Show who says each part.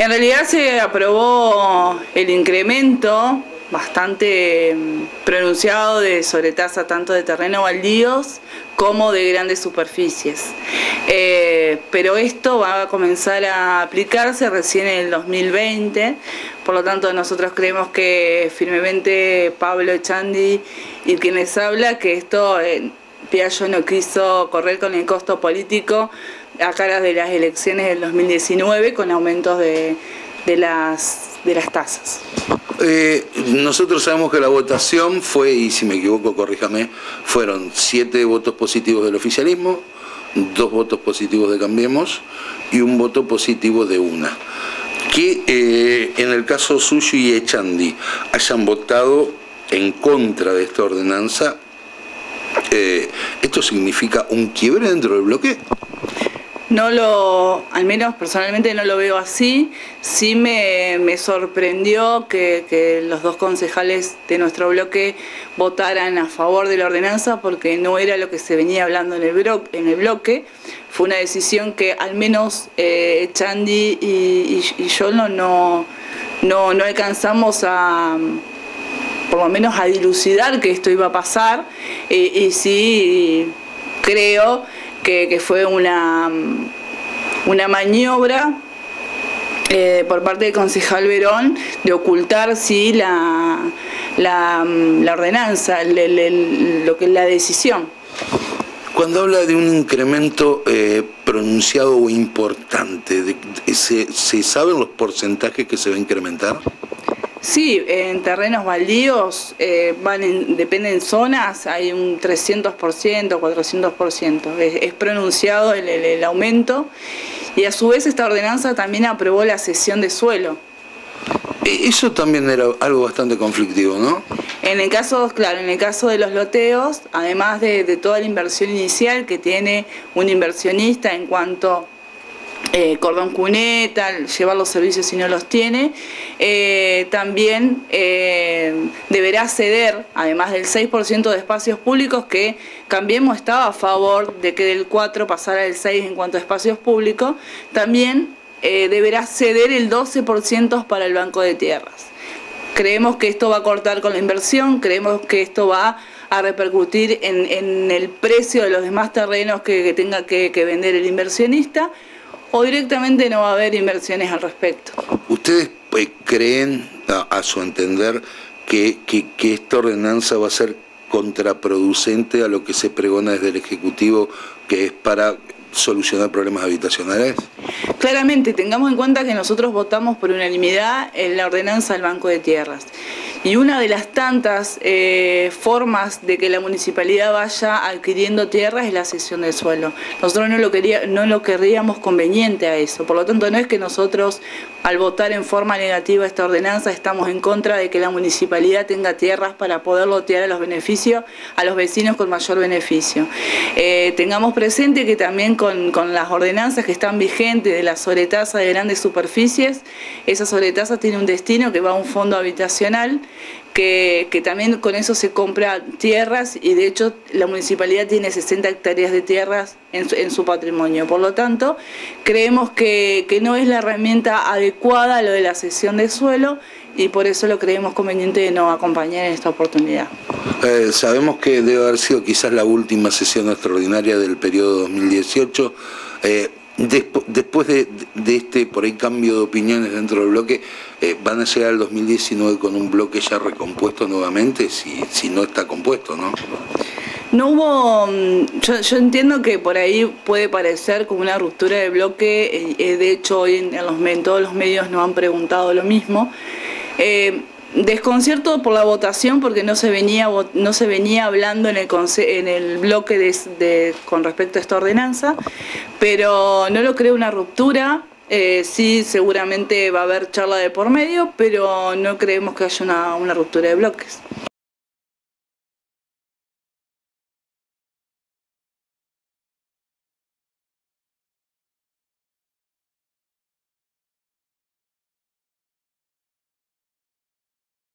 Speaker 1: En realidad se aprobó el incremento bastante mm, pronunciado de sobretasa tanto de terreno baldíos como de grandes superficies. Eh, pero esto va a comenzar a aplicarse recién en el 2020, por lo tanto nosotros creemos que firmemente Pablo Echandi y quienes habla que esto eh, Piaggio no quiso correr con el costo político a caras de las elecciones del 2019 con aumentos de, las, de las tasas.
Speaker 2: Eh, nosotros sabemos que la votación fue, y si me equivoco corríjame, fueron siete votos positivos del oficialismo, dos votos positivos de Cambiemos y un voto positivo de una. Que eh, en el caso suyo y Echandi hayan votado en contra de esta ordenanza, eh, ¿esto significa un quiebre dentro del bloque?
Speaker 1: No lo, al menos personalmente no lo veo así. Sí me, sorprendió que, los dos concejales de nuestro bloque votaran a favor de la ordenanza porque no era lo que se venía hablando en el, en el bloque. Fue una decisión que al menos eh, y, yo no, no, no, alcanzamos a por lo menos a dilucidar que esto iba a pasar y sí creo que, fue una, una maniobra eh, por parte del concejal Verón de ocultar sí la, la, ordenanza, lo que es la decisión.
Speaker 2: Cuando habla de un incremento eh, pronunciado o importante, ¿se, ¿se saben los porcentajes que se va a incrementar?
Speaker 1: Sí, en terrenos baldíos, eh, van dependen zonas, hay un 300%, 400%. Es, es pronunciado el, aumento y a su vez esta ordenanza también aprobó la cesión de suelo.
Speaker 2: Eso también era algo bastante conflictivo, ¿no?
Speaker 1: En el caso, claro, en el caso de los loteos, además de, de toda la inversión inicial que tiene un inversionista en cuanto eh, cordón cuneta, llevar los servicios si no los tiene, eh, también eh, deberá ceder, además del 6% de espacios públicos, que Cambiemos estaba a favor de que del 4 pasara al 6 en cuanto a espacios públicos, también deberá ceder el 12% para el Banco de Tierras. Creemos que esto va a cortar con la inversión, creemos que esto va a repercutir en, el precio de los demás terrenos que, tenga que vender el inversionista o directamente no va a haber inversiones al respecto.
Speaker 2: ¿Ustedes pues, creen, a, su entender, que, que, esta ordenanza va a ser contraproducente a lo que se pregona desde el Ejecutivo, que es para solucionar problemas habitacionales?
Speaker 1: Claramente, tengamos en cuenta que nosotros votamos por unanimidad en la ordenanza del Banco de Tierras. Y una de las tantas eh, formas de que la municipalidad vaya adquiriendo tierras es la cesión del suelo. Nosotros no lo, quería, no lo querríamos conveniente a eso. Por lo tanto, no es que nosotros, al votar en forma negativa esta ordenanza, estamos en contra de que la municipalidad tenga tierras para poder lotear a los beneficios, a los vecinos con mayor beneficio. Eh, tengamos presente que también con, con, las ordenanzas que están vigentes de la sobretasa de grandes superficies, esa sobretasa tiene un destino que va a un fondo habitacional que, también con eso se compra tierras y de hecho la municipalidad tiene 60 hectáreas de tierras en su, patrimonio. Por lo tanto, creemos que, no es la herramienta adecuada lo de la cesión de suelo y por eso lo creemos conveniente de no acompañar en esta oportunidad.
Speaker 2: Eh, sabemos que debe haber sido quizás la última sesión extraordinaria del periodo 2018. Eh, después de, este por ahí cambio de opiniones dentro del bloque, eh, ¿van a llegar al 2019 con un bloque ya recompuesto nuevamente? Si, si no está compuesto, ¿no?
Speaker 1: No hubo, mm, yo, entiendo que por ahí puede parecer como una ruptura de bloque, eh, de hecho hoy en, todos los medios nos han preguntado lo mismo. Eh, desconcierto por la votación porque no se venía no se venía hablando en el en el bloque de, con respecto a esta ordenanza pero no lo creo una ruptura. Eh, sí seguramente va a haber charla de por medio pero no creemos que haya una ruptura de bloques